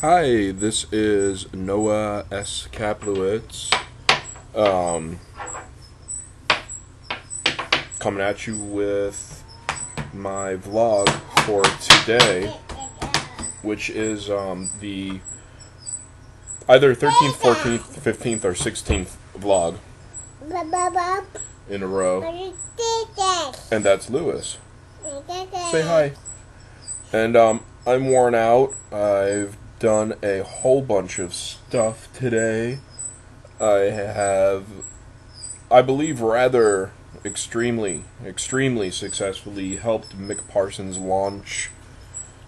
Hi, this is Noah S. Kaplowitz. Um, coming at you with my vlog for today, which is um, the either 13th, 14th, 15th, or 16th vlog in a row. And that's Lewis. Say hi. And um, I'm worn out. I've done a whole bunch of stuff today. I have, I believe, rather extremely, extremely successfully helped Mick Parsons launch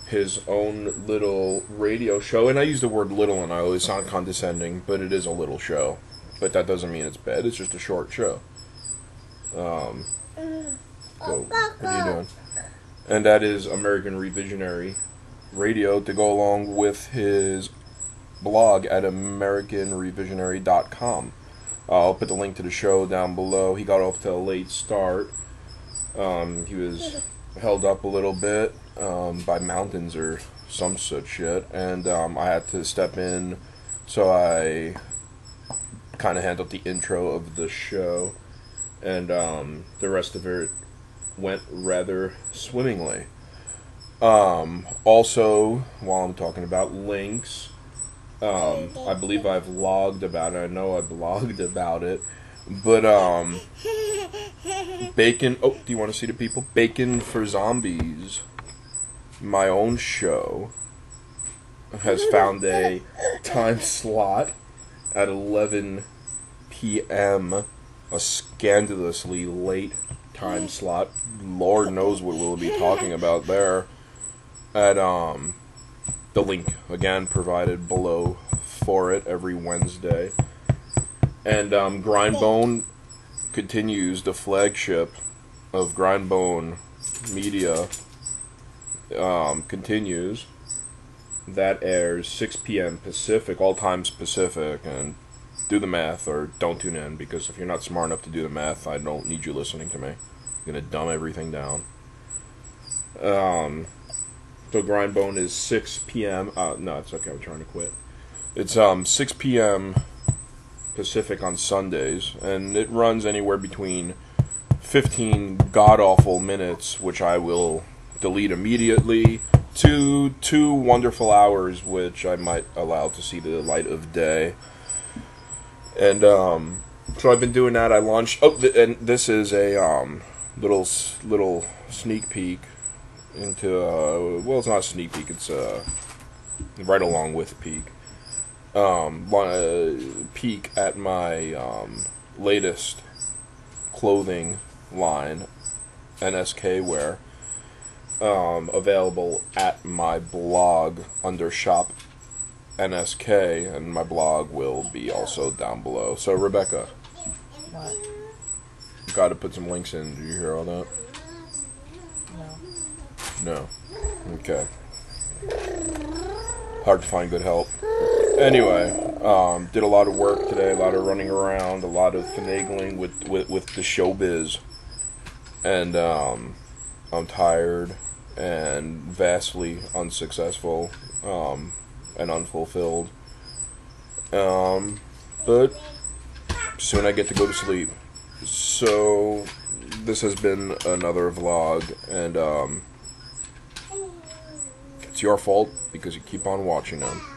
his own little radio show. And I use the word little, and I always sound condescending, but it is a little show. But that doesn't mean it's bad. It's just a short show. Um, uh, so, what are you uh, uh. doing? And that is American Revisionary Radio to go along with his blog at AmericanRevisionary.com. Uh, I'll put the link to the show down below. He got off to a late start. Um, he was held up a little bit um, by mountains or some such shit, and um, I had to step in, so I kind of handled the intro of the show, and um, the rest of it went rather swimmingly. Um, also, while I'm talking about links, um, I believe I've logged about it. I know I blogged about it, but um, Bacon. Oh, do you want to see the people? Bacon for Zombies, my own show, has found a time slot at 11 p.m. A scandalously late time slot. Lord knows what we'll be talking about there. At um, the link again provided below for it every Wednesday. And um, Grindbone continues the flagship of Grindbone Media. Um, continues. That airs 6 p.m. Pacific, all times Pacific, and do the math or don't tune in because if you're not smart enough to do the math, I don't need you listening to me. I'm gonna dumb everything down. Um, so Grindbone is 6 p.m. Uh, no, it's okay. I'm trying to quit. It's um 6 p.m. Pacific on Sundays, and it runs anywhere between 15 god awful minutes, which I will delete immediately, to two wonderful hours, which I might allow to see the light of day. And um, so I've been doing that. I launched. Oh, th- and this is a um little little sneak peek into. Uh, well, it's not a sneak peek. It's uh right along with peek. Um, uh, peek at my um, latest clothing line, NSK wear. Um, available at my blog under shop NSK, and my blog will be also down below. So, Rebecca, What? got to put some links in. Do you hear all that? No. No. Okay. Hard to find good help. Anyway, um, did a lot of work today, a lot of running around, a lot of finagling with, with, with the showbiz. And um, I'm tired and vastly unsuccessful um, and unfulfilled. Um, but soon I get to go to sleep. So this has been another vlog, and um, it's your fault because you keep on watching them.